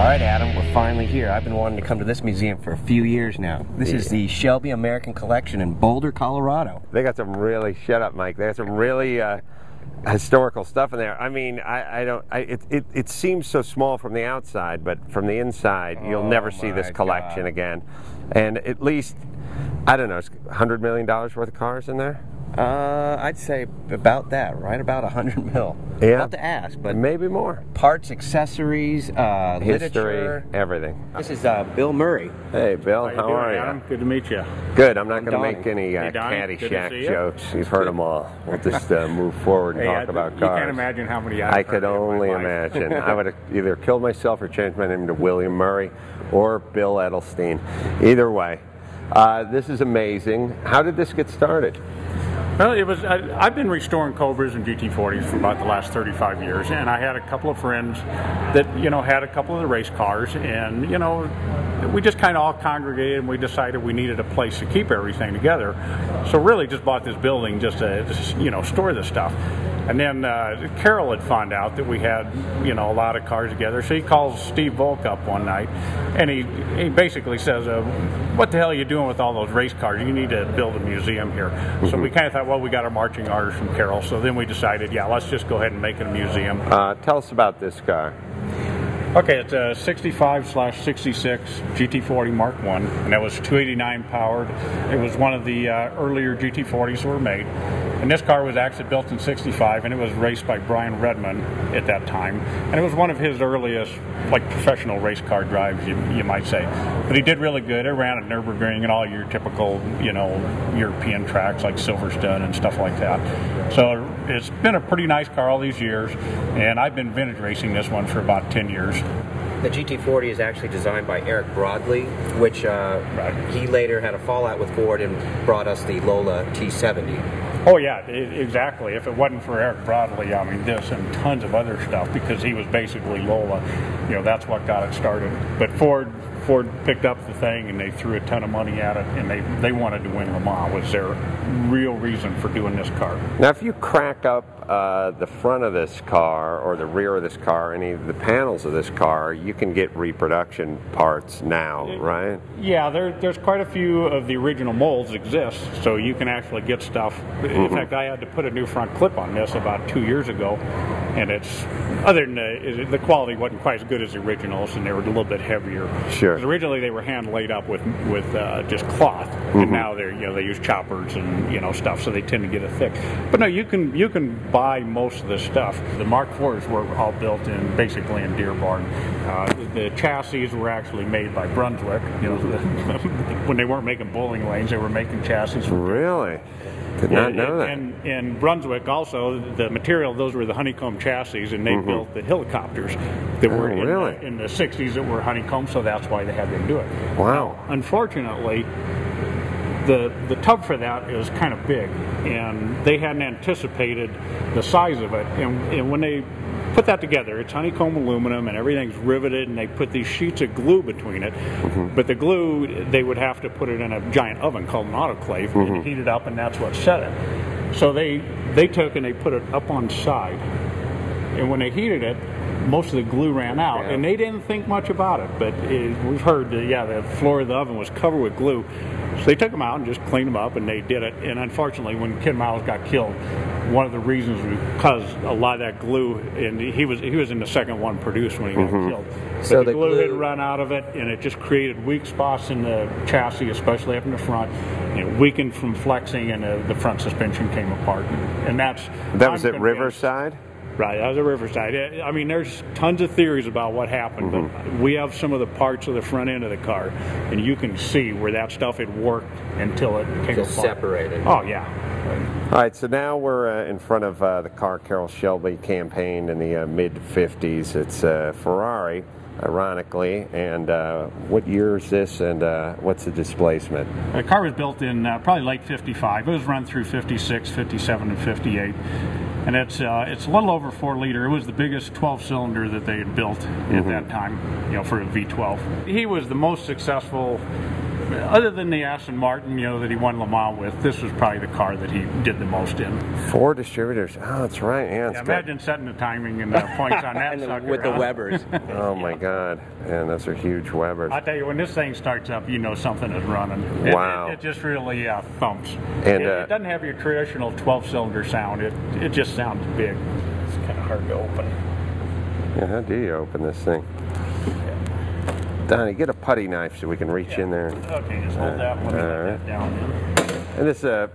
All right, Adam, we're finally here. I've been wanting to come to this museum for a few years now. This is the Shelby American Collection in Boulder, Colorado. They got some really shut up, Mike. They got some really uh, historical stuff in there. I mean, I, I don't. I, it, it it seems so small from the outside, but from the inside, you'll Oh, never see this collection God. again. And at least, I don't know, hundred million dollars worth of cars in there. Uh, I'd say about that, right about a 100 mil. Yeah. About to ask, but Maybe more. parts, accessories, uh, History, literature. everything. This is uh, Bill Murray. Hey, Bill, How, how, you are doing, you? Adam? Good to meet you. Good. I'm not going to make any uh, Hey, Donnie. Good to see Caddyshack you. jokes. You've heard them all. We'll just uh, move forward and Hey, talk I- about you cars. can't imagine how many I've I heard could in my only life. imagine. I would have either killed myself or changed my name to William Murray or Bill Edelstein. Either way, uh, this is amazing. How did this get started? Well, it was. I, I've been restoring Cobras and GT40s for about the last 35 years, and I had a couple of friends that you know had a couple of the race cars, and you know, we just kind of all congregated and we decided we needed a place to keep everything together. So really, just bought this building just to just, you know store the stuff. And then uh, Carroll had found out that we had, you know, a lot of cars together. So he calls Steve Volk up one night, and he he basically says, uh, "What the hell are you doing with all those race cars? You need to build a museum here." So we kind of thought, well, we got our marching orders from Carroll. So then we decided, yeah, let's just go ahead and make it a museum. Uh, tell us about this car. Okay, it's a 65 slash 66 GT40 Mark One, and that was 289 powered. It was one of the uh, earlier GT40s that were made. And this car was actually built in 65, and it was raced by Brian Redman at that time. And it was one of his earliest, like, professional race car drives, you, you might say. But he did really good. It ran at Nürburgring and all your typical, you know, European tracks like Silverstone and stuff like that. So it's been a pretty nice car all these years, and I've been vintage racing this one for about 10 years. The GT40 is actually designed by Eric Broadley, which uh, Right. he later had a fallout with Ford and brought us the Lola T70. Oh yeah, i exactly. If it wasn't for Eric Broadley, I mean, this and tons of other stuff because he was basically Lola. You know, that's what got it started. But Ford, Ford picked up the thing and they threw a ton of money at it, and they they wanted to win Le Mans. Was their real reason for doing this car? Now, if you crack up uh, the front of this car or the rear of this car, any of the panels of this car, you can get reproduction parts now, right? Yeah, there, there's quite a few of the original molds exist, so you can actually get stuff. In fact, I had to put a new front clip on this about two years ago, and it's other than the, the quality wasn't quite as good as the originals, and they were a little bit heavier. Sure. originally they were hand laid up with with uh, just cloth, and now they're you know they use choppers and you know stuff, so they tend to get it thick. But no, you can you can buy most of this stuff. The Mark IVs were all built in basically in Dearborn. Uh, the chassis were actually made by Brunswick. You know, when they weren't making bowling lanes, they were making chassis. Really? Did not know that. And in Brunswick, also, the material, those were the honeycomb chassis, and they built the helicopters that were Mm-hmm. Oh, in, really? the, in the 60s that were honeycomb, so that's why they had to do it. Wow. Now, unfortunately, the, the tub for that is kind of big, and they hadn't anticipated the size of it. And, and when they put that together, it's honeycomb aluminum and everything's riveted, and they put these sheets of glue between it. Mm-hmm. But the glue, they would have to put it in a giant oven called an autoclave Mm-hmm. and heat it up, and that's what set it. So they they took and they put it up on side, and when they heated it, most of the glue ran out, Yeah. and they didn't think much about it. But it, we've heard that yeah, the floor of the oven was covered with glue. So they took them out and just cleaned them up, and they did it. And unfortunately, when Ken Miles got killed, one of the reasons was because a lot of that glue, and he was he was in the second one produced when he got killed. But So the, the glue, had run out of it, and it just created weak spots in the chassis, especially up in the front. It weakened from flexing, and uh, the front suspension came apart. And that's That was I'm at convinced- Riverside? Right, that was at Riverside. I I mean, there's tons of theories about what happened, but we have some of the parts of the front end of the car, and you can see where that stuff had worked until it came Just apart. separated. Oh yeah, All right, so now we're uh, in front of uh, the car Carroll Shelby campaigned in the uh, mid 50s. It's uh, Ferrari, ironically. And uh, what year is this, and uh, what's the displacement? the car was built in uh, probably late '55. It was run through '56, '57, and '58. And it's uh, it's a little over four liter. It was the biggest 12 cylinder that they had built at that time, you know, for a V12. He was the most successful other than the Aston Martin, you know, that he won Le Mans with, this was probably the car that he did the most in. Four distributors. Oh, that's right. Yeah, yeah imagine setting the timing and the points on that sucker, with the Webers. oh my God! And those are huge Webers. I tell you, when this thing starts up, you know something is running. It, wow! It, it just really uh, thumps. And it, uh, it, doesn't have your traditional 12-cylinder sound. It it just sounds big. It's kind of hard to open. Yeah, how do you open this thing? Donnie, get a putty knife so we can reach yeah. in there. Okay, just hold uh, that one right. down. And this, uh,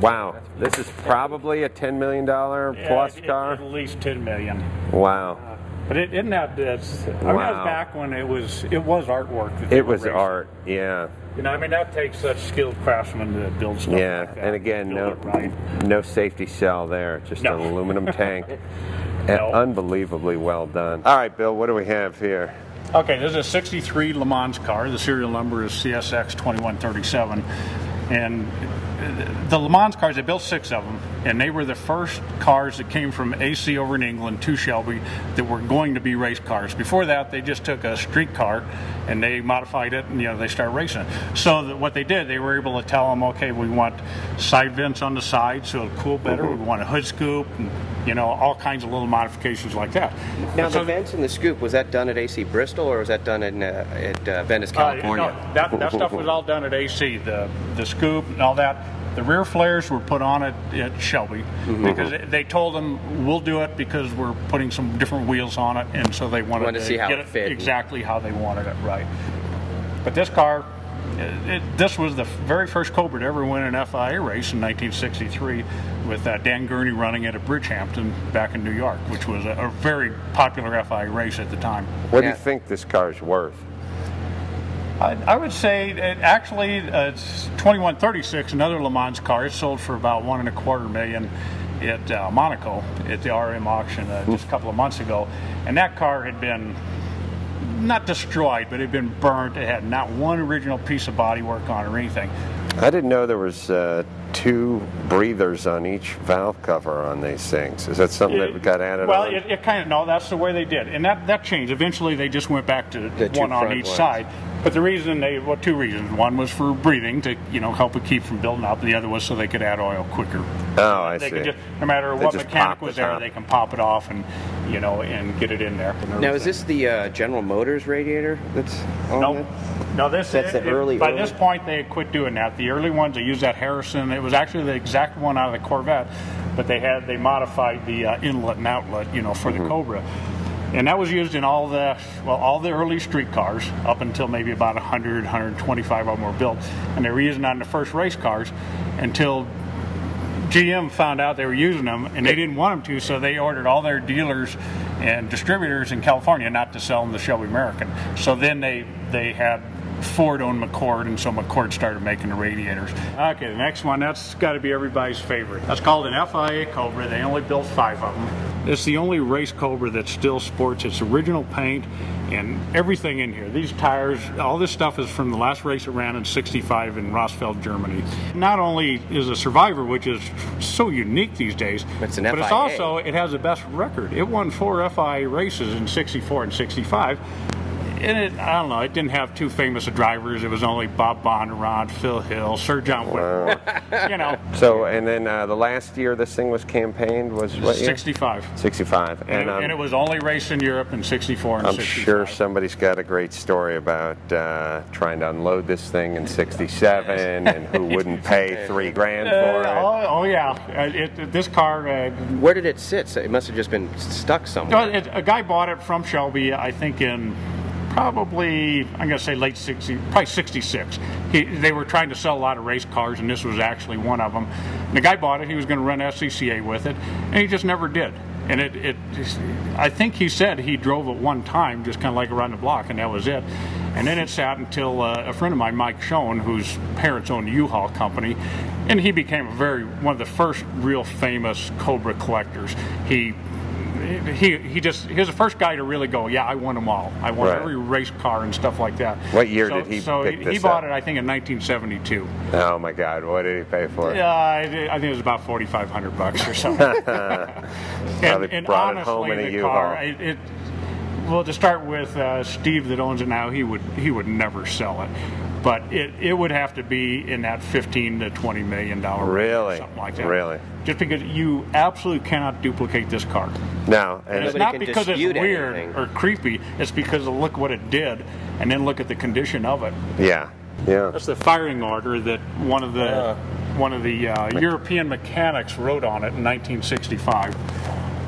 wow, this is probably a $10 million yeah, plus it, car? At least 10 million. Wow. Uh, but it isn't that, it's, I mean, wow. back when it was, it was artwork. It was racing. art, yeah. You know, I mean, that takes such skilled craftsmen to build stuff yeah, like and again, no, right. no safety cell there, just no. an aluminum tank. no. Unbelievably well done. All right, Bill, what do we have here? Okay, this is a 63 Le Mans car. The serial number is CSX 2137. And the Le Mans cars, they built six of them, and they were the first cars that came from AC over in England to Shelby that were going to be race cars. Before that, they just took a street car and they modified it, and you know they started racing it. So what they did, they were able to tell them, okay, we want side vents on the side so it'll cool better. We want a hood scoop, and you know all kinds of little modifications like that. Now so, the vents and the scoop was that done at AC Bristol or was that done in, uh, at uh, Venice, California? Uh, no, that, that stuff was all done at AC. The the scoop and all that the rear flares were put on at, at Shelby mm-hmm. because they told them we'll do it because we're putting some different wheels on it, and so they wanted, wanted to, to see how get it fit exactly how they wanted it right. But this car, it, it, this was the very first Cobra to ever win an FIA race in 1963 with uh, Dan Gurney running it at Bridgehampton back in New York, which was a, a very popular FIA race at the time. What yeah. do you think this car is worth? I, I would say it actually uh, it's 2136, another Le Mans car. It sold for about one and a quarter million at uh, Monaco at the RM auction uh, just a couple of months ago, and that car had been not destroyed, but it had been burnt. It had not one original piece of bodywork on it or anything. I didn't know there was uh, two breathers on each valve cover on these things. Is that something it, that got added? Well, it, it, kind of no. That's the way they did, and that that changed. Eventually, they just went back to the one on each ones. side. But the reason they, well, two reasons. One was for breathing to, you know, help it keep from building up. The other was so they could add oil quicker. Oh, I they see. Just, no matter they what mechanic was the there, they can pop it off and, you know, and get it in there. Now, is this the uh, General Motors radiator that's on no, No, this that's it, the early. By early? this point, they had quit doing that. The early ones they used that Harrison. It was actually the exact one out of the Corvette, but they had they modified the uh, inlet and outlet, you know, for mm-hmm. the Cobra and that was used in all the well all the early street cars up until maybe about 100 125 of them were built. And they were using on the first race cars until GM found out they were using them and they didn't want them to so they ordered all their dealers and distributors in California not to sell them the Shelby American. So then they they had Ford owned McCord, and so McCord started making the radiators. Okay, the next one, that's got to be everybody's favorite. That's called an FIA Cobra. They only built five of them. It's the only race Cobra that still sports its original paint and everything in here. These tires, all this stuff is from the last race it ran in 65 in Rossfeld, Germany. Not only is a survivor, which is so unique these days, it's but it's also, it has the best record. It won four FIA races in 64 and 65 and it, I don't know, it didn't have too famous of drivers. It was only Bob Bondurant, Phil Hill, Sir John Whitmore. you know. So, and then uh, the last year this thing was campaigned was what year? 65. 65. And, and, um, and, it was only raced in Europe in 64 and I'm 65. sure somebody's got a great story about uh, trying to unload this thing in 67 and who wouldn't pay three grand uh, for uh, it. Oh, oh yeah. Uh, it, this car. Uh, Where did it sit? So it must have just been stuck somewhere. It, a guy bought it from Shelby, I think in probably I'm going to say late 60s, probably 66. He, they were trying to sell a lot of race cars, and this was actually one of them. And the guy bought it. He was going to run SCCA with it, and he just never did. And it, it, I think he said he drove it one time, just kind of like around the block, and that was it. And then it sat until uh, a friend of mine, Mike Shoen, whose parents owned a U-Haul company, and he became a very one of the first real famous Cobra collectors. He he he just he was the first guy to really go, yeah, I want them all. I want right. every race car and stuff like that. What year so, did he? So he, he bought it, I think, in 1972. Oh my God! What did he pay for it? Yeah, I, I think it was about 4,500 bucks or something. and, and honestly, the car, it, it, well, to start with, uh, Steve that owns it now, he would he would never sell it. But it, it would have to be in that 15 to 20 million dollar range Really? or something like that. Really? Just because you absolutely cannot duplicate this car. Now, And and it's not because it's weird anything. or creepy. It's because of look what it did, and then look at the condition of it. yeah, yeah. That's the firing order that one of the Uh. one of the uh, European mechanics wrote on it in 1965.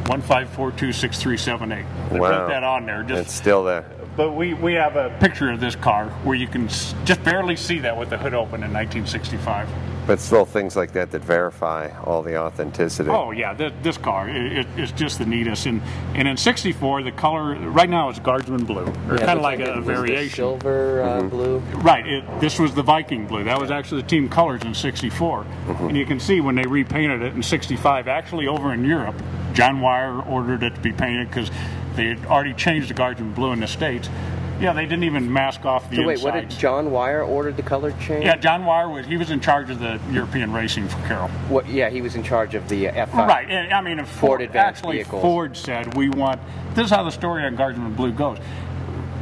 One five four two six three seven eight. They Wow. wrote that on there. Just It's still there. But we, we have a picture of this car where you can just barely see that with the hood open in 1965. But still things like that that verify all the authenticity. Oh yeah, th- this car it, it, it's just the neatest. And and in '64, the color right now is Guardsman blue, or Yeah, kind of like, it a variation. silver uh, blue. Right. It, this was the Viking blue. That was actually the team colors in '64, and you can see when they repainted it in '65. Actually, over in Europe, John Wyer ordered it to be painted because they had already changed the Guardsman blue in the states. Yeah, they didn't even mask off the So wait, what did. John Wyer ordered the color change? yeah, John Wyer was he was in charge of the European racing for Carroll. What, yeah, he was in charge of the uh, F5. Right. and, I mean, if Ford Ford, Advanced actually Vehicles. Ford said we want. This is how the story on Guardsman Blue goes.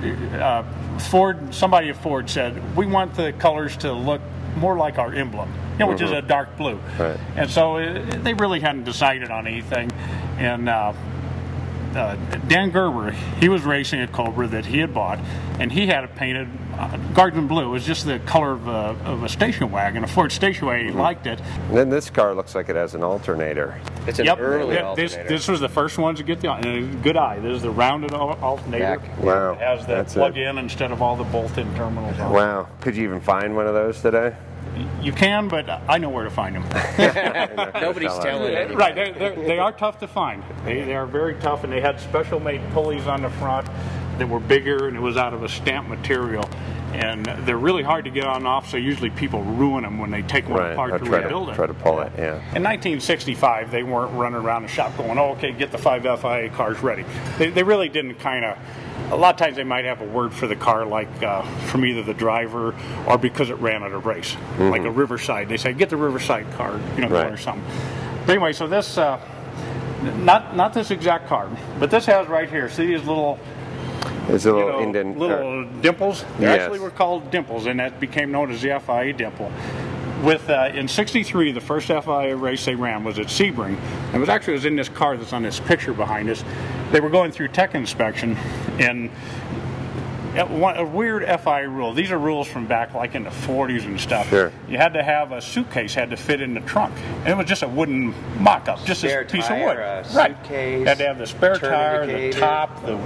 Uh, Ford, somebody at Ford said we want the colors to look more like our emblem, you know, which is a dark blue. Right. And so uh, they really hadn't decided on anything, and. Uh, uh, Dan Gurney, he was racing a Cobra that he had bought, and he had it painted uh, Guardsman blue. It was just the color of a, of a station wagon, a Ford station wagon. He liked it, And then this car looks like it has an alternator. It's an Yep. early Yeah, this alternator. this was the first one to get the good eye. This is the rounded alternator. Back. Wow, It has the plug-in instead of all the bolt-in terminals. On. Wow. Could you even find one of those today? You can, but I know where to find them. Nobody's telling anybody. right, they're, they're, they are tough to find. They, they are very tough, and they had special-made pulleys on the front that were bigger, and it was out of a stamped material. And they're really hard to get on and off, so usually people ruin them when they take one Right. apart Or to try rebuild to it. try to pull it. Yeah. In 1965, they weren't running around the shop going, oh, okay, get the five FIA cars ready. They, they really didn't kind of, a lot of times they might have a word for the car, like uh, from either the driver or because it ran at a race, like a Riverside. They say, get the Riverside car, you know, Mm-hmm. Right. or something. But anyway, so this, uh, not not this exact car, but this has right here, see these little It's a you little know, indent. uh, little dimples. They Yes. actually were called dimples, and that became known as the FIA dimple. With uh, in '63, the first FIA race they ran was at Sebring. and It was actually it was in this car that's on this picture behind us. They were going through tech inspection, and a weird FI rule. These are rules from back like in the 40s and stuff. Sure. You had to have a suitcase had to fit in the trunk, and it was just a wooden mock-up, just a piece of wood. right. suitcase, Had to have the spare tire, the top, the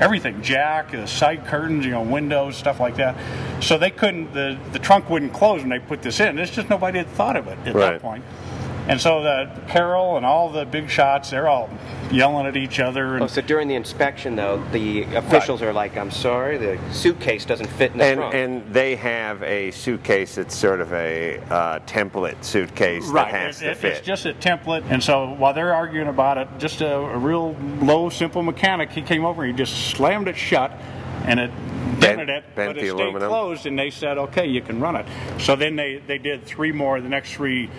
everything, jack, the side curtains, you know, windows, stuff like that. So they couldn't, the, the trunk wouldn't close when they put this in. It's just nobody had thought of it at Right. that point. And so the Carroll and all the big shots, they're all yelling at each other. And Oh, so during the inspection, though, the officials are like, "I'm sorry, the suitcase doesn't fit in the and trunk." and they have a suitcase that's sort of a uh, template suitcase Right, that has it- to it- fit. it's just a template, and so while they're arguing about it, just a, a real low, simple mechanic, he came over and he just slammed it shut, and it Bent- dented it, bent but the it stayed aluminum. closed, and they said, okay, you can run it. So then they, they did three more, the next three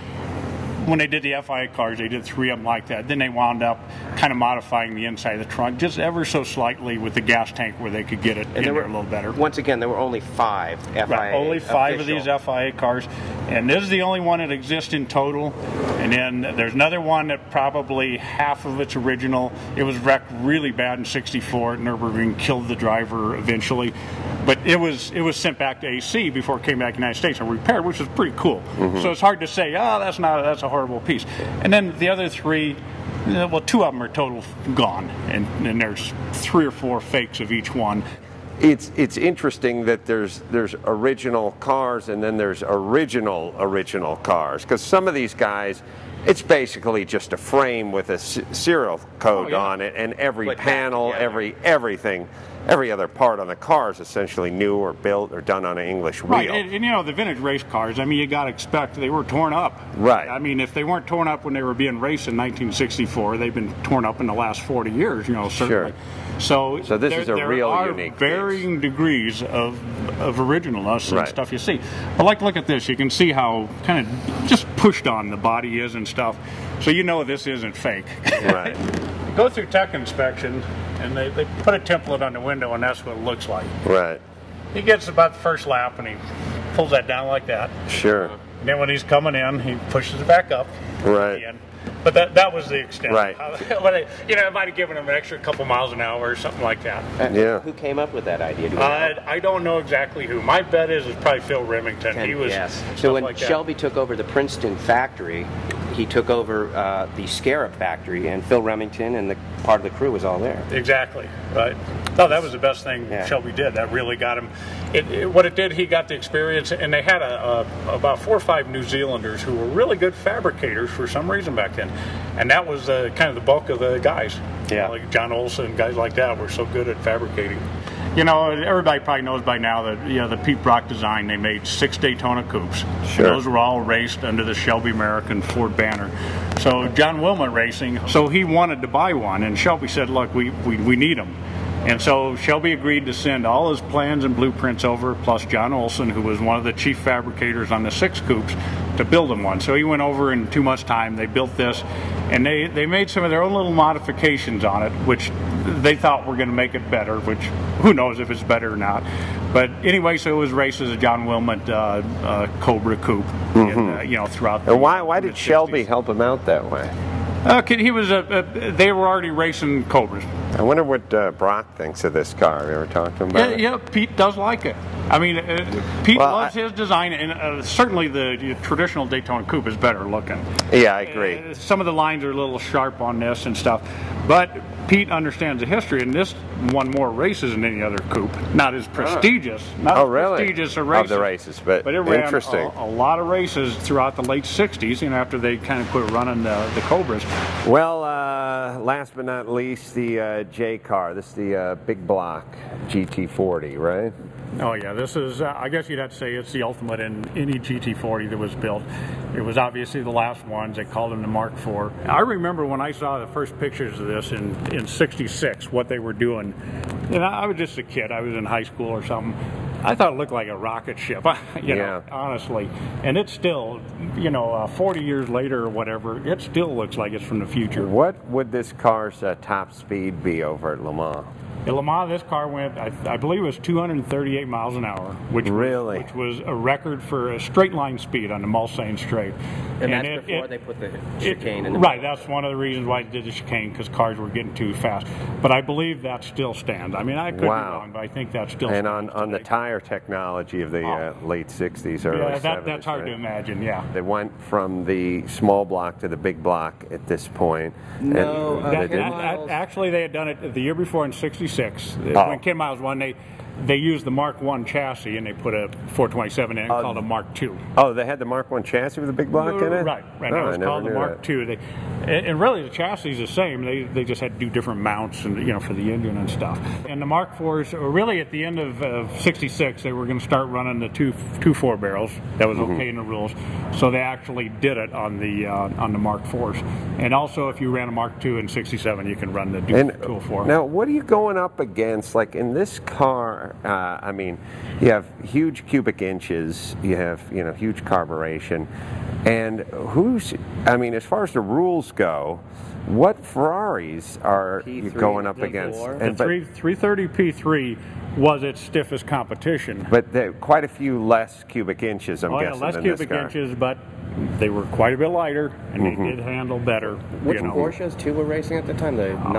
when they did the FIA cars, they did three of them like that. Then they wound up kind of modifying the inside of the trunk just ever so slightly with the gas tank where they could get it in there there were a little better. Once again, there were only five FIA. Right, only five of these official. FIA cars, and this is the only one that exists in total. And then there's another one that probably half of it's original. It was wrecked really bad in '64 at Nurburgring, killed the driver eventually, but it was it was sent back to AC before it came back to the United States and repaired, which is pretty cool. Mm-hmm. So it's hard to say, oh, that's not that's a horrible piece. And then the other three. uh, Well, two of them are total gone, and, and there's three or four fakes of each one. it's it's interesting that there's there's original cars and then there's original original cars because some of these guys it's basically just a frame with a serial code Oh, yeah. on it and every back panel together. every everything every other part on the car is essentially new or built or done on an english wheel Right, and, and, you know the vintage race cars. I mean, you got to expect they were torn up. Right. I mean, if they weren't torn up when they were being raced in 1964, they've been torn up in the last 40 years. You know, certainly. So, So this there, is a there real are unique piece. varying degrees of of originalness and Right. stuff you see. But like, look at this. You can see how kind of just pushed on the body is and stuff. So you know this isn't fake. right Go through tech inspection, and they, they put a template on the window, and that's what it looks like. right he gets about the first lap and he pulls that down like that. Sure. And then when he's coming in, he pushes it back up. Right. And, but that that was the extent. Right. but I, you know, it might have given him an extra couple miles an hour or something like that. Uh, Yeah. Who came up with that idea? Do you know? I, I don't know exactly who. My bet is it's probably Phil Remington. He was yes. So when like that. Shelby took over the Princeton factory, he took over uh, the Scarab factory, and Phil Remington and the part of the crew was all there. Exactly. Right. No, that was the best thing Yeah. Shelby did. That really got him. It, it- what it did, he got the experience, and they had a, a, about four or five New Zealanders who were really good fabricators for some reason back then, and that was uh, kind of the bulk of the guys. You Yeah. know, like John Ohlsen, guys like that were so good at fabricating. You know, everybody probably knows by now that you know the Pete Brock design. They made six Daytona coupes. Sure. And those were all raced under the Shelby American Ford banner. So John Willment Racing, so he wanted to buy one, and Shelby said, "Look, we we, we need them." And so Shelby agreed to send all his plans and blueprints over, plus John Ohlsen, who was one of the chief fabricators on the six coupes, to build him one. So he went over in two months' time. They built this, and they, they made some of their own little modifications on it, which they thought were going to make it better, which who knows if it's better or not. But anyway, so it was raced as a John Willment uh, uh, Cobra coupe, and, uh, you know, throughout. the And why why did. Shelby help him out that way? Uh, he was a. Uh, they were already racing Cobras. I wonder what uh, Brock thinks of this car. Have you ever talked to him about Yeah, it? yeah, Pete does like it. I mean, uh, Pete Well, loves I- his design, and uh, certainly the traditional Daytona Coupe is better looking. Yeah, I agree. Uh, some of the lines are a little sharp on this and stuff, but Pete understands the history, and this won more races than any other coupe. Not as prestigious, not Oh, as really? prestigious a Of the races, but but it ran interesting. A, a lot of races throughout the late '60s, you know, after they kind of quit running the, the Cobras. Well, uh, last but not least, the uh, J car. This is the uh, big block GT40, right? Oh yeah, this is. Uh, I guess you'd have to say it's the ultimate in any GT40 that was built. It was obviously the last ones. They called them the Mark IV. I remember when I saw the first pictures of this in in '66, what they were doing. And I, I was just a kid. I was in high school or something. I thought it looked like a rocket ship. you know, Yeah. honestly. And it still, you know, uh, 40 years later or whatever, it still looks like it's from the future. What would this car's uh, top speed be over at Le Mans? At Le Mans, this car went, I, I believe it was 238 miles an hour, which Really? was, which was a record for a straight line speed on the Mulsanne straight. And, that's it- before it- they put the it- chicane in the right, that's one of the reasons why they did the chicane because cars were getting too fast. But I believe that still stands. I mean, I could be wrong, but I think that still And stands on, on the tire technology of the uh, late 60s, early Yeah, 70s. that, that's hard right? to imagine, yeah. They went from the small block to the big block at this point. No, and uh, they That- didn't. that- actually, they had done it the year before in '66 Oh. when Ken Miles won. They they used the Mark One chassis and they put a 427 in it called a Mark Two. Oh, they had the Mark One chassis with a big block in it. Right, right. Oh, now I it's never called the Mark. II. They, and, really the chassis is the same. They they just had to do different mounts and you know for the engine and stuff. And the Mark IVs, were really at the end of, of '66, they were going to start running the two two four barrels. That was Mm-hmm. okay in the rules. So they actually did it on the uh, on the Mark IVs. And also, if you ran a Mark II in '67, you can run the And 204. now, what are you going up against? Like in this car, uh, I mean, you have huge cubic inches, you have you know huge carburation, and who's? I mean, as far as the rules go, what Ferraris are you P3, going up the against? four. the And, but, 330 P3 was its stiffest competition. but quite a few less cubic inches, I'm Oh yeah, guessing, less than cubic this car. inches, but they were quite a bit lighter and Mm-hmm. they did handle better. Which you know. Porsches two were racing at the time? The Uh,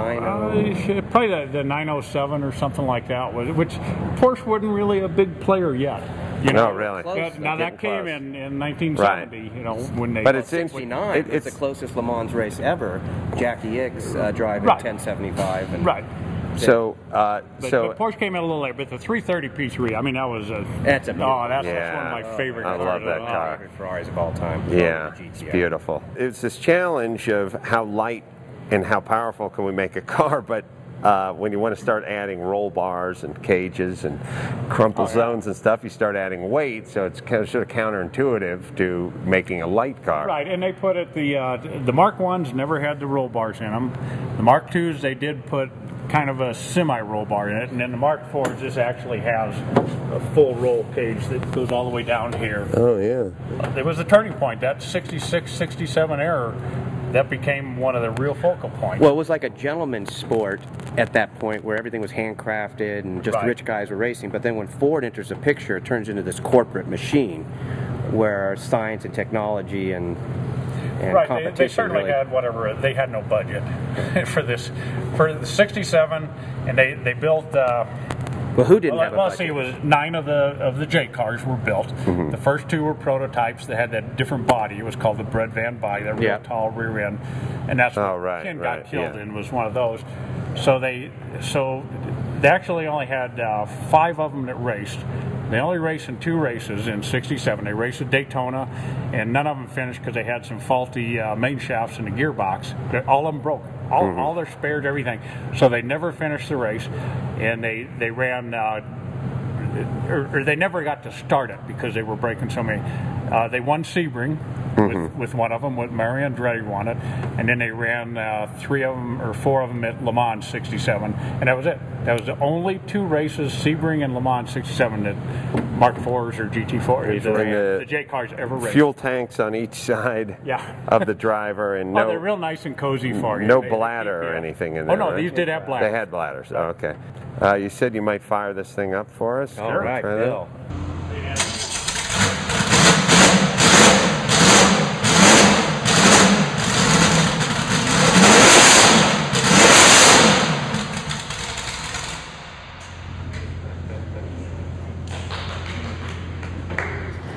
90. should- probably the, the 907 or something like that was, which Porsche wasn't really a big player yet. You No, know, really. Close, Uh, now that came close. in in 1970. Right. You know when they. But it's in- 69 it- was the closest Le Mans race ever. Jacky Ickx uh, driving Right. 1075. And right. So, uh, But, so but Porsche came in a little later. But the 330 P3, I mean, that was a. That's a Oh, that's, that's one of my favorite. I cars. love that Oh, car. favorite Ferraris of all time. Yeah, it's beautiful. It's this challenge of how light and how powerful can we make a car, but uh, when you want to start adding roll bars and cages and crumple Oh, yeah. zones and stuff, you start adding weight. So it's kind of sort of counterintuitive to making a light car. Right, and they put it the uh, the Mark ones never had the roll bars in them. The Mark twos they did put kind of a semi roll bar in it, and then the Mark fours this actually has a full roll cage that goes all the way down here. Oh yeah. There was a turning point. That 66, 67 error that became one of the real focal points. Well, it was like a gentleman's sport at that point where everything was handcrafted and just Right. rich guys were racing. But then when Ford enters the picture, it turns into this corporate machine where science and technology and and Right, they, competition they certainly really. had whatever. They had no budget for this for the '67, and they they built. Uh, well, who didn't well, have a well, budget? see, it was nine of the of the J cars were built. Mm-hmm. The first two were prototypes. They had that different body. It was called the Bread Van Body, that real Yeah. tall rear end, and that's Oh, what right, Ken right, got killed yeah. in. Was one of those. So they so they actually only had uh, five of them that raced. They only raced in two races in '67. They raced at Daytona, and none of them finished because they had some faulty uh, main shafts in the gearbox. All of them broke. All, all their spares, everything. So they never finished the race, and they they ran. Uh, or, or they never got to start it because they were breaking so many. Uh, they won Sebring with, with one of them, with Mario Andretti won it, and then they ran uh, three of them or four of them at Le Mans '67, and that was it. That was the only two races, Sebring and Le Mans '67, that Mark IVs or GT4 the, ran. the J cars ever raced. Fuel tanks on each side Yeah. of the driver, and Oh, no they're real nice and cozy for you. no They- they bladder or anything in there. Oh no, right? these did have bladders. They had bladders. Oh, okay. Uh, you said you might fire this thing up for us. All right, Try that?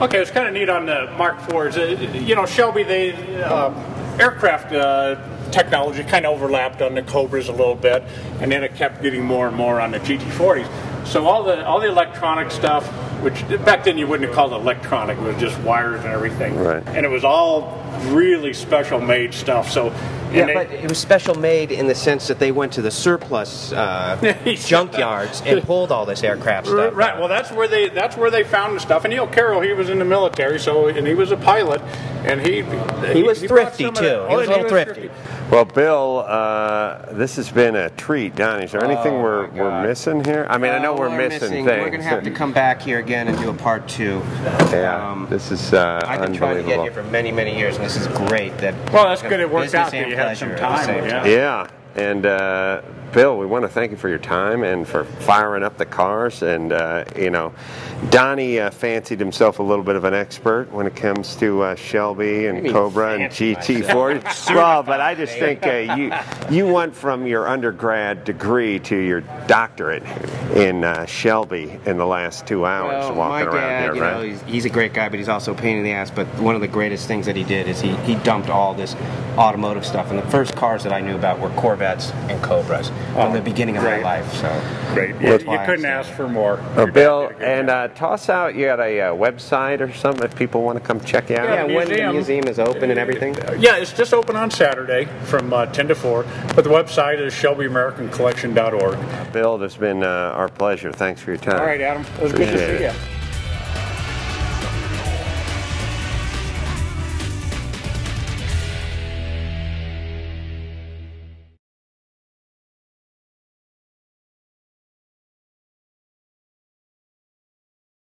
Okay, it's kind of neat on the Mark IVs. Uh, you know, Shelby, they uh, aircraft uh, technology kind of overlapped on the Cobras a little bit, and then it kept getting more and more on the GT40s. So all the all the electronic stuff, which back then you wouldn't have called it electronic, it was just wires and everything, Right. and it was all really special made stuff. So Yeah, they- but it was special made in the sense that they went to the surplus uh, junkyards and pulled all this aircraft stuff. Right. Well, that's where they that's where they found the stuff. And Neil Carroll, he was in the military, so and he was a pilot, and he He was brought thrifty, too. that- He was a little thrifty. Well, Bill, uh, this has been a treat, Donnie. Is there anything Oh, we're, we're missing here? I mean, I know Uh, we're, missing, things. We're going to have to come back here again and do a part two. Yeah, Um, this is uh, I've been trying to get here for many, many years, and this is great. That Well, that's good. It worked out that you had some pleasure at time. Yeah. Yeah, and uh, Bill, we want to thank you for your time and for firing up the cars. And uh, you know, Donnie uh, fancied himself a little bit of an expert when it comes to uh, Shelby and Cobra and GT40. well, but I just think uh, you you went from your undergrad degree to your doctorate in uh, Shelby in the last two hours Well, my walking around dad, here, you right? know, he's, he's a great guy, but he's also a pain in the ass. But one of the greatest things that he did is he, he dumped all this automotive stuff. And the first cars that I knew about were Corvettes and Cobras from the beginning of great. my life. So Great. You, you couldn't said ask for more. Oh, Bill, did a good and uh, toss out. You got a uh, website or something if people want to come check you out. yeah, the when the museum- museum is open and everything. yeah, it's just open on Saturday from uh, 10 to 4. But the website is ShelbyAmericanCollection.org. Bill, it's been uh, our pleasure. Thanks for your time. All right, Adam. It was good to see it. you.